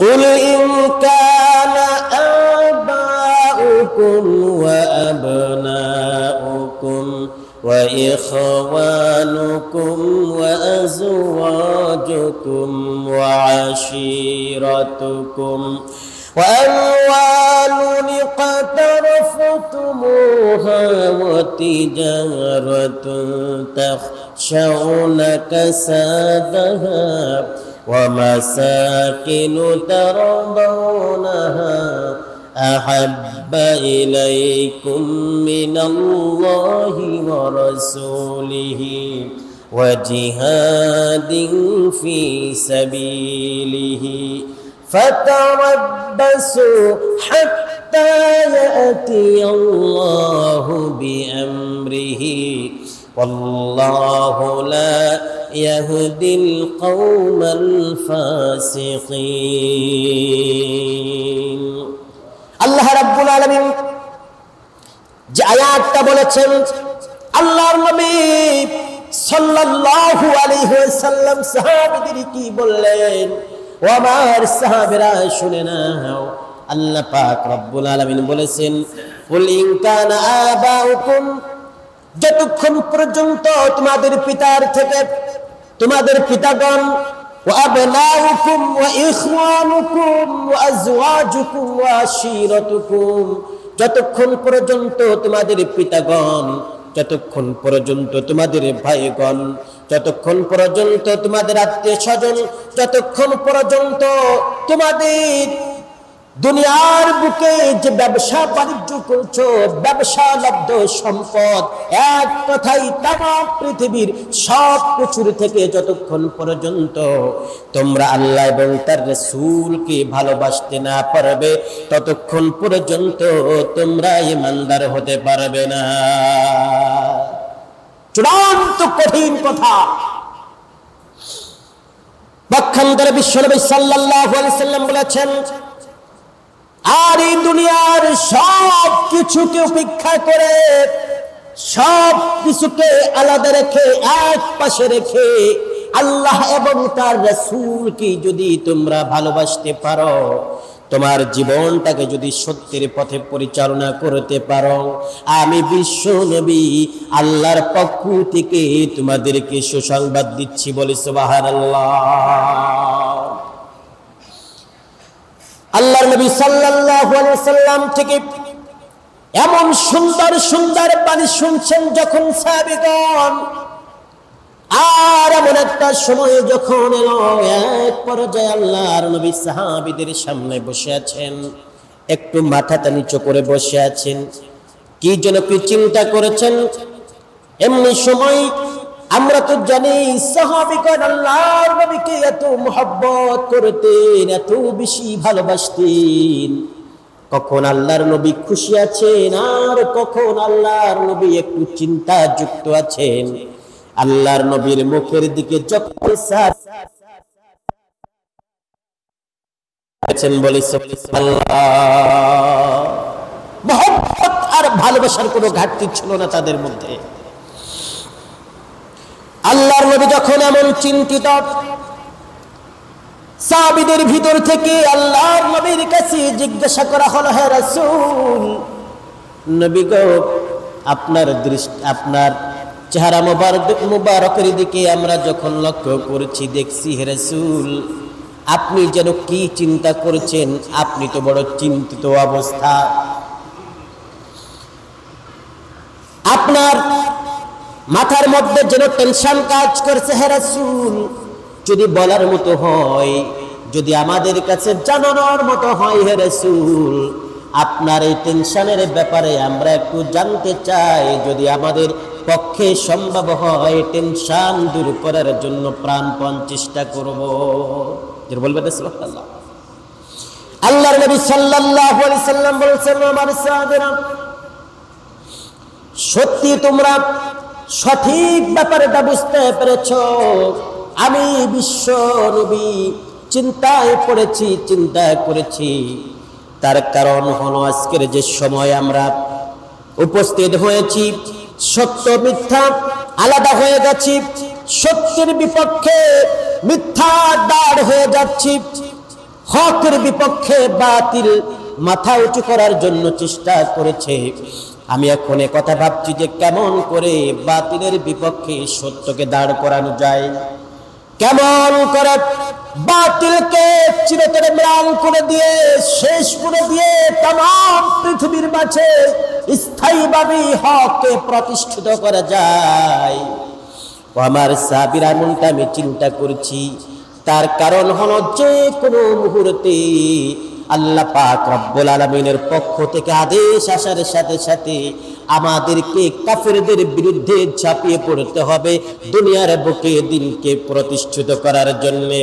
قل إن كان آباؤكم وأبناؤكم وإخوانكم وأزواجكم وعشيرتكم وأموال اقترفتموها وتجارة تخشون كسادها ومساكن ترضونها أحب إليكم من الله ورسوله وجهاد في سبيله فتربصوا حتى يأتي الله بأمره والله لا يهدي القوم الفاسقين আল্লাহ রাব্বুল আলামিন যে আয়াতটা বলেছেন আল্লাহর নবী সাল্লাল্লাহু আলাইহি ওয়াসাল্লাম সাহাবীদের কি বললেন ও আমার সাহাবীরা শুনে নাও আল্লাহ পাক রব্বুল আলামিন বলেছেন কুল ইন কানা আবাউকুম যতক্ষণ পর্যন্ত তোমাদের পিতার থেকে তোমাদের পিতাগণ وأبناؤكم وإخوانكم وأزواجكم وعشيرتكم যতক্ষণ পর্যন্ত তোমাদের পিতাগণ যতক্ষণ পর্যন্ত তোমাদের ভাইগণ যতক্ষণ পর্যন্ত তোমাদের আত্মীয় স্বজন যতক্ষণ পর্যন্ত তোমাদের দুনিয়ার বুকে যে ব্যবসা বাণিজ্য করছ, ব্যবসা লব্ধ সম্পদ, এক কথাই তাম পৃথিবীর সব কিছুর থেকে যতক্ষণ পর্যন্ত তোমরা আল্লাহ এবং তার রসুলকে ভালোবাসতে না পারবে, ততক্ষণ পর্যন্ত তোমরা ইমানদার হতে পারবে না। চূড়ান্ত কঠিন কথা। পক্ষান্তরে বিশ্বনবী সাল্লাম বলেছেন আর এই দুনিয়ার সব কিছুকে উপেক্ষা করে, সব কিছুকে আলাদা রেখে, এক পাশে রেখে আল্লাহ এবং তার রসুলকে যদি তোমরা ভালোবাসতে পারো, তোমার জীবনটাকে যদি সত্যের পথে পরিচালনা করতে পারো, আমি বিশ্ব নবী আল্লাহর পক্ষ থেকে তোমাদেরকে সুসংবাদ দিচ্ছি বলে সুবহানাল্লাহ। আল্লাহর নবী সাল্লাম থেকে এমন সুন্দর সুন্দর বাণী শুনছেন যখন সাহাবীগণ। আর এমন একটা সময় যখন এলো, এক পর্যায়ে আল্লাহর নবী সাহাবীদের সামনে বসে আছেন। একটু মাথাটা নিচু করে বসে আছেন। কি যেন কি চিন্তা করেছেন? এমনি সময় আমরা তো জানি সাহাবিগণ আল্লাহর নবীকে এত মোহাব্বত করতেন, এত বেশি ভালোবাসতেন। কখন আল্লাহর নবী খুশি আছেন আর কখন আল্লাহর নবী একটু চিন্তা যুক্ত আছেন। আল্লাহর নবীর মুখের দিকে যখন বলে মহব্বত আর ভালোবাসার কোনো ঘাটতি ছিল না তাদের মধ্যে। নবী যখন এমন চিন্তিত। সাহাবীদের ভিতর থেকে আল্লাহর নবীর কাছে জিজ্ঞাসা করা হলো, হে রাসূল, নবী গো, আপনার দৃষ্টি, আপনার চেহারা মুবারক, মুবারকের দিকে আমরা যখন লক্ষ্য করছি, দেখছি, হে রাসূল, আপনি যেন কি চিন্তা করছেন, আপনি তো বড় চিন্তিত অবস্থা। আপনার মাথার মধ্যে যেন টেনশন কাজ করছে, হে রাসূল, যদি বলার মতো হয়, যদি আমাদের কাছে জানানোর মতো হয়, হে রাসূল, আপনার এই টেনশনের ব্যাপারে আমরা একটু জানতে চাই, যদি আমাদের পক্ষে সম্ভব হয় টেনশন দূর করার জন্য প্রাণপণ চেষ্টা করব। বলবেন আল্লাহর নবী সাল্লাল্লাহু আলাইহি সাল্লাম বলেছেন, আমার সাহাবীরা, সত্যি তোমরা সঠিক ব্যাপারটা বুঝতে পেরেছ। আমি বিশ্ব নবী, চিন্তায় পড়েছি, চিন্তায় করেছি তার কারণ হলো আজকের যে সময় আমরা উপস্থিত হয়েছি, সত্য, মিথ্যা আলাদা হয়ে গেছি সত্যের বিপক্ষে মিথ্যা দাঁড় হয়ে যাচ্ছি, হকের বিপক্ষে বাতিল মাথা উঁচু করার জন্য চেষ্টা করেছে। আমি এখন কথা ভাবছি যে কেমন করে বাতিলের বিপক্ষে সত্যকে দাঁড় করানো যায়। কেমন করে বাতিলকে চিরতরে ম্লান করে দিয়ে, শেষ করে দিয়ে তাম পৃথিবীর মাঝে স্থায়ীভাবে হককে প্রতিষ্ঠিত করা যায়। আমার সাবির এমনটা আমি চিন্তা করছি, তার কারণ হলো যে কোনো মুহূর্তে আল্লাহ পাক রব্বুল আলমিনের পক্ষ থেকে আদেশ আসার সাথে সাথে আমাদেরকে কাফেরদের বিরুদ্ধে ঝাঁপিয়ে পড়তে হবে দুনিয়ার বুকে দিনকে প্রতিষ্ঠিত করার জন্যে।